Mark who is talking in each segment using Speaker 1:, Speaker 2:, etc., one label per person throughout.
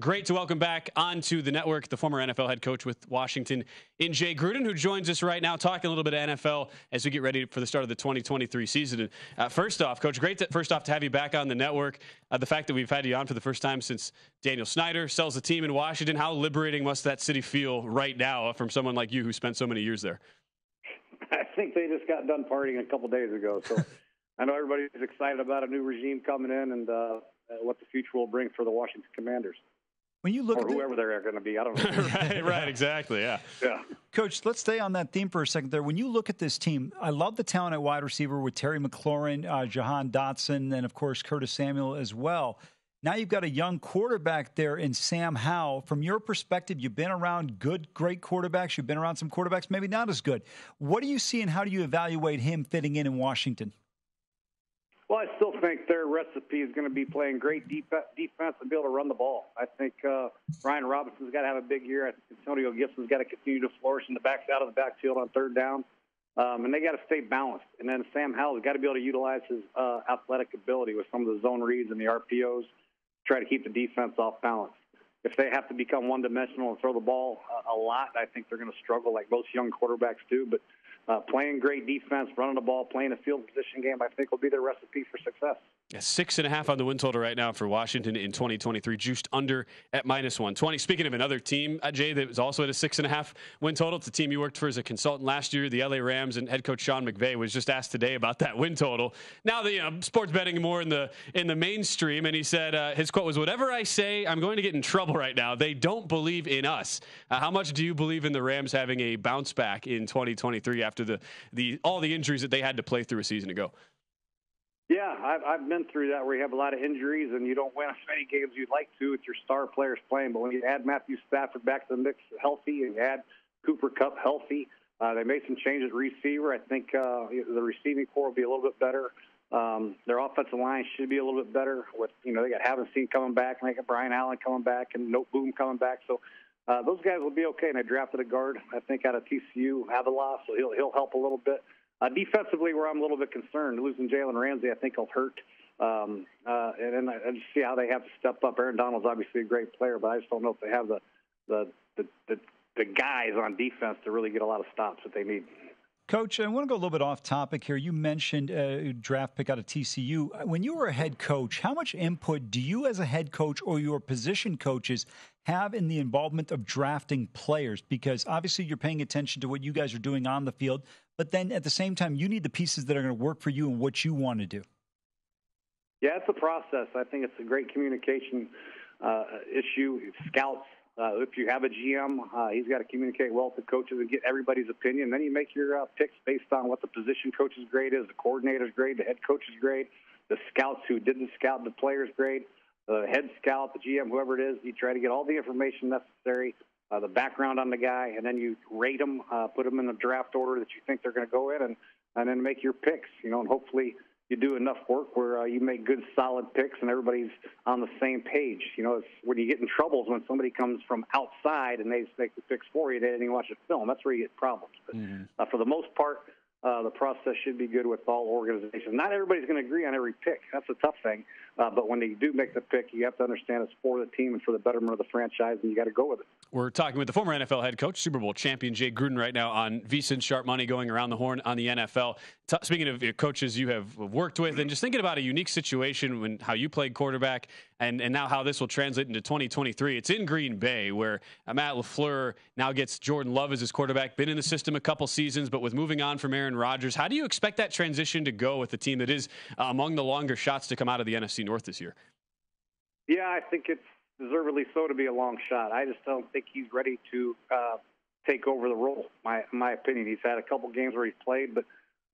Speaker 1: Great to welcome back onto the network the former NFL head coach with Washington, in Jay Gruden, who joins us right now, talking a little bit of NFL as we get ready for the start of the 2023 season. And uh, first off, Coach, great to, first off to have you back on the network. Uh, the fact that we've had you on for the first time since Daniel Snyder sells the team in Washington, how liberating must that city feel right now from someone like you who spent so many years there?
Speaker 2: I think they just got done partying a couple days ago, so I know everybody's excited about a new regime coming in and uh, what the future will bring for the Washington Commanders.
Speaker 3: When you look
Speaker 2: or
Speaker 3: at
Speaker 2: whoever the, they're going to be, I don't know.
Speaker 1: right, right, exactly, yeah.
Speaker 2: Yeah.
Speaker 3: Coach, let's stay on that theme for a second there. When you look at this team, I love the talent at wide receiver with Terry McLaurin, uh, Jahan Dotson, and of course Curtis Samuel as well. Now you've got a young quarterback there in Sam Howell. From your perspective, you've been around good, great quarterbacks. You've been around some quarterbacks maybe not as good. What do you see and how do you evaluate him fitting in in Washington?
Speaker 2: Well, I still think their recipe is going to be playing great defense and be able to run the ball. I think uh, Brian Robinson's got to have a big year. I think Antonio Gibson's got to continue to flourish in the back out of the backfield on third down. Um, and they got to stay balanced. And then Sam Howell's got to be able to utilize his uh, athletic ability with some of the zone reads and the RPOs, to try to keep the defense off balance. If they have to become one dimensional and throw the ball a, lot, I think they're going to struggle like most young quarterbacks do. But uh, playing great defense, running the ball, playing a field position game, I think will be their recipe for success.
Speaker 1: Six and a half on the win total right now for Washington in 2023, juiced under at minus 120. Speaking of another team, uh, Jay, that was also at a six and a half win total. It's a team you worked for as a consultant last year, the LA Rams, and head coach Sean McVay was just asked today about that win total. Now the you know, sports betting more in the in the mainstream, and he said uh, his quote was, "Whatever I say, I'm going to get in trouble right now. They don't believe in us." Uh, how much do you believe in the Rams having a bounce back in 2023 after the the all the injuries that they had to play through a season ago?
Speaker 2: Yeah, I've, I've been through that where you have a lot of injuries and you don't win as many games you'd like to with your star players playing. But when you add Matthew Stafford back to the mix healthy and you add Cooper Kupp healthy, uh, they made some changes receiver. I think uh, the receiving corps will be a little bit better. Um, their offensive line should be a little bit better. With you know they got Havenstein coming back, and they got Brian Allen coming back, and Noteboom coming back. So uh, those guys will be okay. And I drafted a guard, I think, out of TCU, Avila, so he'll he'll help a little bit. Uh, defensively, where I'm a little bit concerned, losing Jalen Ramsey, I think will hurt. Um, uh, and then I, I just see how they have to step up. Aaron Donald's obviously a great player, but I just don't know if they have the the the, the, the guys on defense to really get a lot of stops that they need.
Speaker 3: Coach, I want to go a little bit off topic here. You mentioned uh, draft pick out of TCU. When you were a head coach, how much input do you, as a head coach or your position coaches, have in the involvement of drafting players? Because obviously you're paying attention to what you guys are doing on the field, but then at the same time, you need the pieces that are going to work for you and what you want to do.
Speaker 2: Yeah, it's a process. I think it's a great communication uh, issue. Scouts, uh, if you have a GM, uh, he's got to communicate well to coaches and get everybody's opinion. Then you make your uh, picks based on what the position coach's grade is, the coordinator's grade, the head coach's grade, the scouts who did the scout, the player's grade, the head scout, the GM, whoever it is. You try to get all the information necessary uh, the background on the guy, and then you rate them, uh, put them in the draft order that you think they're going to go in, and and then make your picks. You know, and hopefully you do enough work where uh, you make good, solid picks, and everybody's on the same page. You know, it's when you get in troubles when somebody comes from outside and they make the picks for you. They didn't even watch the film. That's where you get problems. But mm-hmm. uh, for the most part, uh, the process should be good with all organizations. Not everybody's going to agree on every pick. That's a tough thing. Uh, but when you do make the pick, you have to understand it's for the team and for the betterment of the franchise, and you got to go with it.
Speaker 1: We're talking with the former NFL head coach, Super Bowl champion Jay Gruden, right now on VSiN Sharp Money going around the horn on the NFL. T- speaking of coaches you have worked with, and just thinking about a unique situation when how you played quarterback, and, and now how this will translate into 2023. It's in Green Bay where uh, Matt LaFleur now gets Jordan Love as his quarterback. Been in the system a couple seasons, but with moving on from Aaron Rodgers, how do you expect that transition to go with a team that is uh, among the longer shots to come out of the NFC North this year?
Speaker 2: Yeah, I think it's deservedly so to be a long shot. I just don't think he's ready to uh, take over the role. My my opinion. He's had a couple games where he's played, but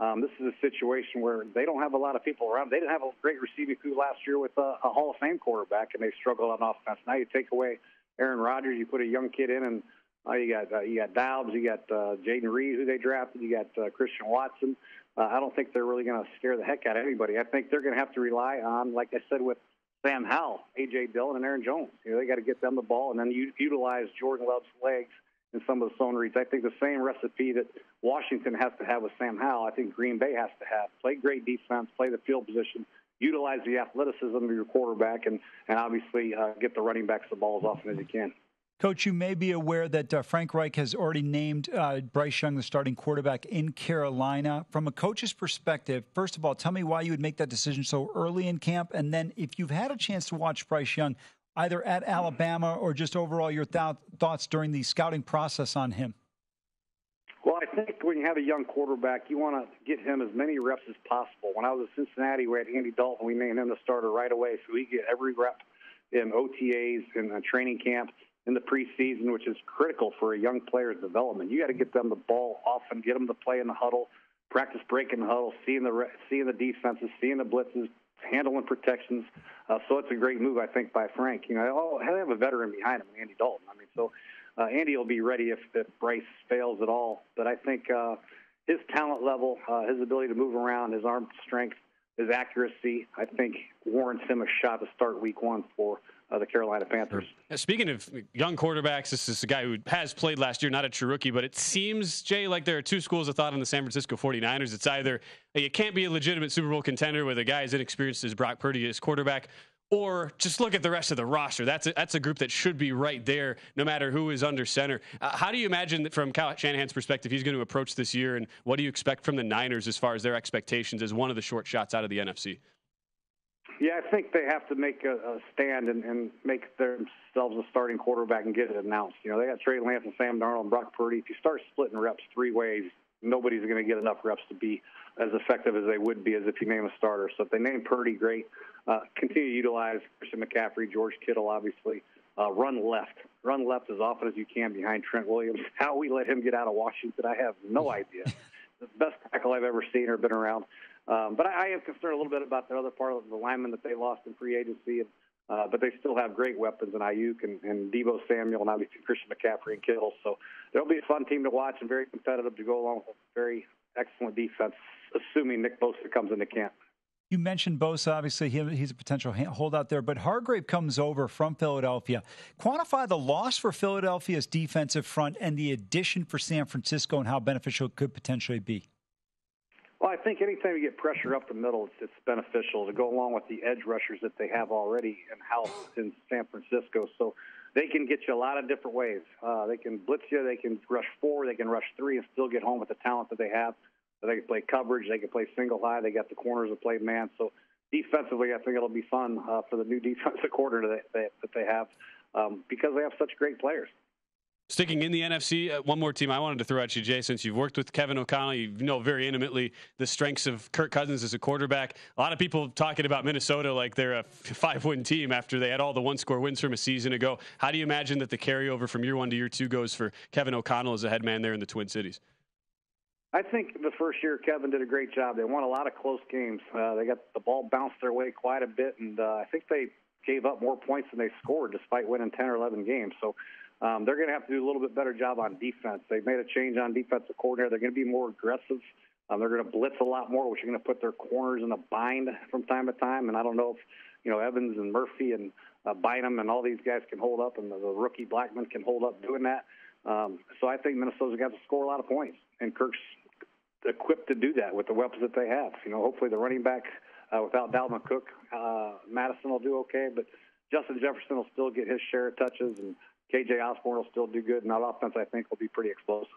Speaker 2: um, this is a situation where they don't have a lot of people around. They didn't have a great receiving crew last year with a, a Hall of Fame quarterback, and they struggled on offense. Now you take away Aaron Rodgers, you put a young kid in, and uh, you got uh, you got Doubs, you got uh, Jayden Reed, who they drafted, you got uh, Christian Watson. Uh, I don't think they're really going to scare the heck out of anybody. I think they're going to have to rely on, like I said, with Sam Howell, A.J. Dillon, and Aaron Jones. You know, they got to get them the ball and then you utilize Jordan Love's legs in some of the zone reads. I think the same recipe that Washington has to have with Sam Howell, I think Green Bay has to have. Play great defense, play the field position, utilize the athleticism of your quarterback and, and obviously uh, get the running backs the ball as often as you can.
Speaker 3: Coach, you may be aware that uh, Frank Reich has already named uh, Bryce Young the starting quarterback in Carolina. From a coach's perspective, first of all, tell me why you would make that decision so early in camp. And then, if you've had a chance to watch Bryce Young, either at Alabama or just overall your th- thoughts during the scouting process on him?
Speaker 2: Well, I think when you have a young quarterback, you want to get him as many reps as possible. When I was at Cincinnati, we had Andy Dalton. We named him the starter right away, so he get every rep in OTAs and training camp in the preseason, which is critical for a young player's development. You got to get them the ball often, get them to play in the huddle, practice breaking the huddle, seeing the seeing the defenses, seeing the blitzes, handling protections. Uh, so it's a great move, I think, by Frank. You know, they have a veteran behind him, Andy Dalton. I mean, so uh, Andy will be ready if, if Bryce fails at all. But I think uh, his talent level, uh, his ability to move around, his arm strength, his accuracy, I think warrants him a shot to start Week One for uh, the Carolina Panthers.
Speaker 1: Speaking of young quarterbacks, this is a guy who has played last year, not a true rookie, but it seems, Jay, like there are two schools of thought on the San Francisco 49ers. It's either you can't be a legitimate Super Bowl contender with a guy as inexperienced as Brock Purdy as quarterback, or just look at the rest of the roster. That's a, that's a group that should be right there, no matter who is under center. Uh, how do you imagine that from Kyle Shanahan's perspective, he's going to approach this year, and what do you expect from the Niners as far as their expectations as one of the short shots out of the NFC?
Speaker 2: Yeah, I think they have to make a, a stand and, and make themselves a starting quarterback and get it announced. You know, they got Trey Lance and Sam Darnold and Brock Purdy. If you start splitting reps three ways, nobody's going to get enough reps to be as effective as they would be as if you name a starter. So if they name Purdy, great. Uh, continue to utilize Christian McCaffrey, George Kittle, obviously. Uh, run left. Run left as often as you can behind Trent Williams. How we let him get out of Washington, I have no idea. the best tackle I've ever seen or been around. Um, but I, I am concerned a little bit about the other part of the lineman that they lost in free agency. And, uh, but they still have great weapons in Aiyuk and, and Deebo Samuel and obviously Christian McCaffrey and Kittle. So there'll be a fun team to watch and very competitive to go along with a very excellent defense, assuming Nick Bosa comes into camp.
Speaker 3: You mentioned Bosa. Obviously, he, he's a potential holdout there, but Hargrave comes over from Philadelphia. Quantify the loss for Philadelphia's defensive front and the addition for San Francisco and how beneficial it could potentially be.
Speaker 2: Well, I think anytime you get pressure up the middle, it's, it's beneficial to go along with the edge rushers that they have already in house in San Francisco. So they can get you a lot of different ways. Uh, they can blitz you, they can rush four, they can rush three, and still get home with the talent that they have. They can play coverage, they can play single high, they got the corners to play man. So defensively, I think it'll be fun uh, for the new defensive coordinator that, that they have um, because they have such great players.
Speaker 1: Sticking in the NFC, uh, one more team I wanted to throw at you, Jay, since you've worked with Kevin O'Connell, you know very intimately the strengths of Kirk Cousins as a quarterback. A lot of people talking about Minnesota like they're a five win team after they had all the one score wins from a season ago. How do you imagine that the carryover from year one to year two goes for Kevin O'Connell as a head man there in the Twin Cities?
Speaker 2: I think the first year Kevin did a great job. They won a lot of close games. Uh, they got the ball bounced their way quite a bit, and uh, I think they gave up more points than they scored despite winning 10 or 11 games. So um, they're going to have to do a little bit better job on defense. They've made a change on defensive coordinator. They're going to be more aggressive. Um, they're going to blitz a lot more, which are going to put their corners in a bind from time to time. And I don't know if you know Evans and Murphy and uh, Bynum and all these guys can hold up, and the, the rookie Blackmon can hold up doing that. Um, so I think Minnesota's got to score a lot of points, and Kirk's equipped to do that with the weapons that they have. You know, hopefully the running back uh, without Dalvin Cook, uh, Mattison will do okay, but Justin Jefferson will still get his share of touches, and KJ Osborn will still do good, and that offense, I think, will be pretty explosive.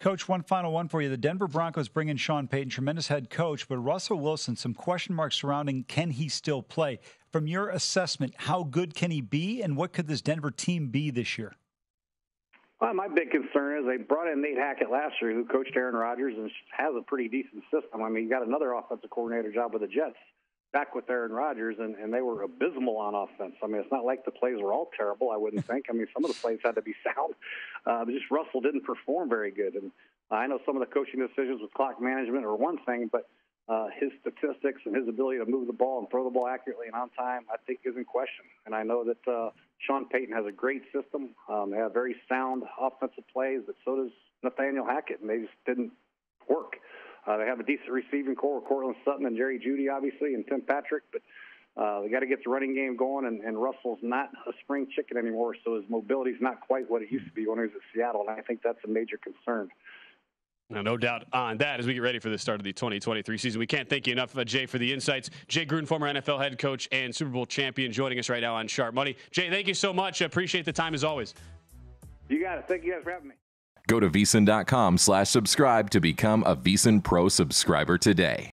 Speaker 3: Coach, one final one for you. The Denver Broncos bring in Sean Payton, tremendous head coach, but Russell Wilson, some question marks surrounding can he still play? From your assessment, how good can he be, and what could this Denver team be this year?
Speaker 2: Well, my big concern is they brought in Nate Hackett last year, who coached Aaron Rodgers and has a pretty decent system. I mean, he got another offensive coordinator job with the Jets back with Aaron Rodgers, and, and they were abysmal on offense. I mean, it's not like the plays were all terrible. I wouldn't think. I mean, some of the plays had to be sound, uh, just Russell didn't perform very good. And I know some of the coaching decisions with clock management are one thing, but uh, his statistics and his ability to move the ball and throw the ball accurately and on time, I think, is in question. And I know that uh, Sean Payton has a great system. Um, they have very sound offensive plays, but so does Nathaniel Hackett, and they just didn't work. Uh, they have a decent receiving corps with Courtland Sutton and Jerry Jeudy, obviously, and Tim Patrick, but uh, they got to get the running game going, and, and Russell's not a spring chicken anymore, so his mobility's not quite what it used to be when he was at Seattle, and I think that's a major concern.
Speaker 1: Now, no doubt on that as we get ready for the start of the 2023 season. We can't thank you enough, uh, Jay, for the insights. Jay Gruden, former NFL head coach and Super Bowl champion, joining us right now on Sharp Money. Jay, thank you so much. I appreciate the time as always.
Speaker 2: You got it. Thank you guys for having me.
Speaker 4: Go to VSiN.com slash subscribe to become a vison pro subscriber today.